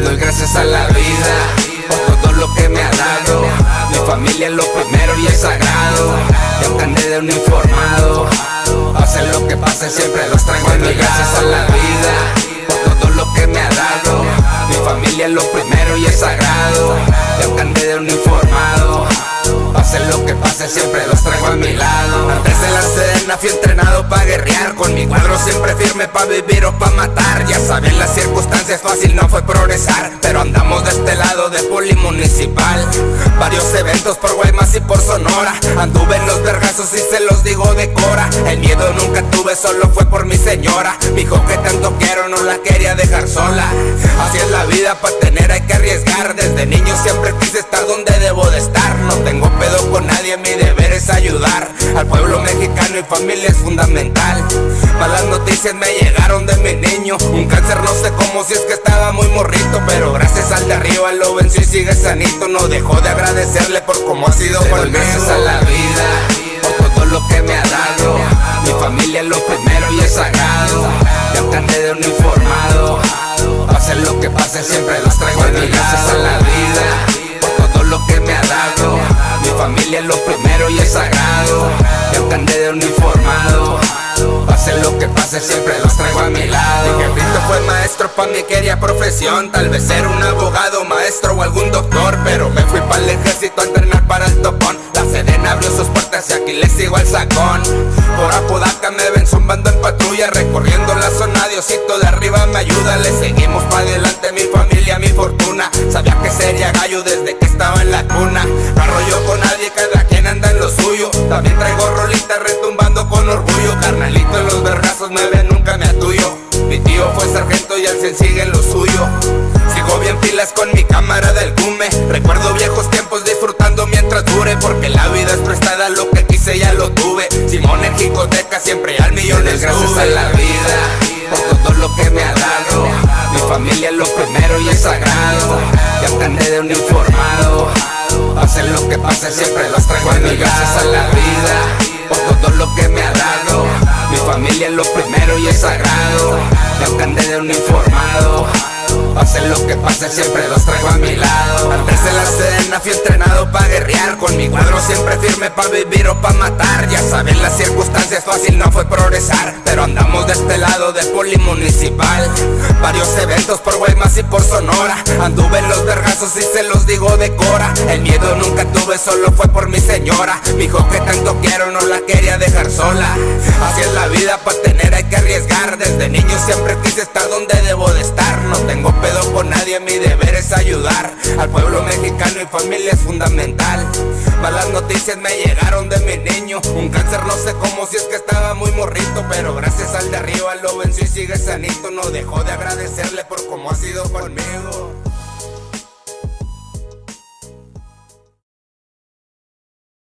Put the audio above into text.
Doy gracias a la vida por todo lo que me ha dado. Mi familia es lo primero y es sagrado. Yo andé de un informado. Pase lo que pase, siempre los traigo en mi gracias a la vida por todo lo que me ha dado. Mi familia es lo primero y es sagrado. Siempre los traigo a mi lado. Antes de la cena fui entrenado para guerrear. Con mi cuadro siempre firme para vivir o para matar. Ya saben las circunstancias, fácil no fue progresar. Pero andamos de este lado de polimunicipal. Varios eventos por Guaymas y por Sonora. Anduve en los vergazos y se los digo de cora. El miedo nunca tuve, solo fue por mi señora. Dijo que tanto quiero, no la quería dejar sola. Así es la vida, para tener hay que arriesgar. Desde niño siempre quise estar donde debo de estar. No tengo pedo con nadie, mi deber es ayudar al pueblo mexicano y familia es fundamental. Malas noticias me llegaron de mi niño, un cáncer no sé cómo si es que estaba muy morrito, pero gracias al de arriba lo venció y sigue sanito. No dejó de agradecerle por cómo ha sido conmigo. Gracias a la vida por todo lo que me ha dado. Mi familia es lo primero y es sagrado. Ya andé de un informado. Pase lo que pase, siempre los traigo a mi Gracias a la vida por todo lo que me ha dado. Mi familia es lo primero. Andé de un informado. Pase lo que pase, siempre los traigo a mi lado. Mi jefito fue maestro pa' mi quería profesión. Tal vez era un abogado, maestro o algún doctor. Pero me fui para el ejército a entrenar para el topón. La Sedena abrió sus puertas y aquí les sigo al sacón. Por Apodaca me ven zumbando en patrulla. Recorriendo la zona, Diosito de arriba me ayuda. Le seguimos para adelante, mi familia, mi fortuna. Sabía que sería gallo desde que estaba en la cuna. No arroyo con nadie, cada quien anda en lo suyo. También traigo rolitas retumbando con orgullo. Carnalito en los vergazos me ven, nunca me atuyo. Mi tío fue sargento y al cien sigue en lo suyo. Sigo bien pilas con mi cámara del gume. Recuerdo viejos tiempos disfrutando mientras dure. Porque la vida es prestada, lo que quise ya lo tuve. Simón en Jicoteca siempre al millón es gracias a la vida. Por todo lo que me ha dado. Mi familia es lo primero y es sagrado. Ya de un informado. Pase lo que pase, siempre los traigo a mi gracias a la vida. Por todo lo que me ha dado. Mi familia es lo primero y es sagrado. De un informado. Pase lo que pase, siempre los traigo a mi lado. Antes de la cena fui entrenado para guerrear. Con mi cuadro siempre firme para vivir o para matar. Ya saben las circunstancias, fácil no fue progresar. Pero andamos de este lado de polimunicipal. Varios eventos por Guaymas y por Sonora. Anduve en los vergazos y se los digo de cora. El miedo nunca tuve, solo fue por mi señora. Dijo que tanto quiero, no la quería dejar sola. Así es la vida, para tener hay que arriesgar. Desde niño siempre quise estar donde ayudar al pueblo mexicano y familia es fundamental. Malas noticias me llegaron de mi niño, un cáncer no sé cómo si es que estaba muy morrito, pero gracias al de arriba lo venció y sigue sanito. No dejó de agradecerle por cómo ha sido conmigo.